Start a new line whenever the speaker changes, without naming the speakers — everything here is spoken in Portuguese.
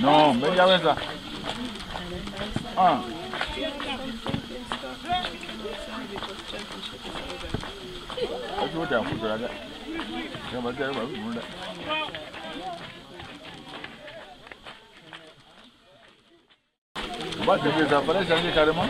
No. Ah. Raga. Ya ba da ba mu da. Bak, dia sampai sana dia karma.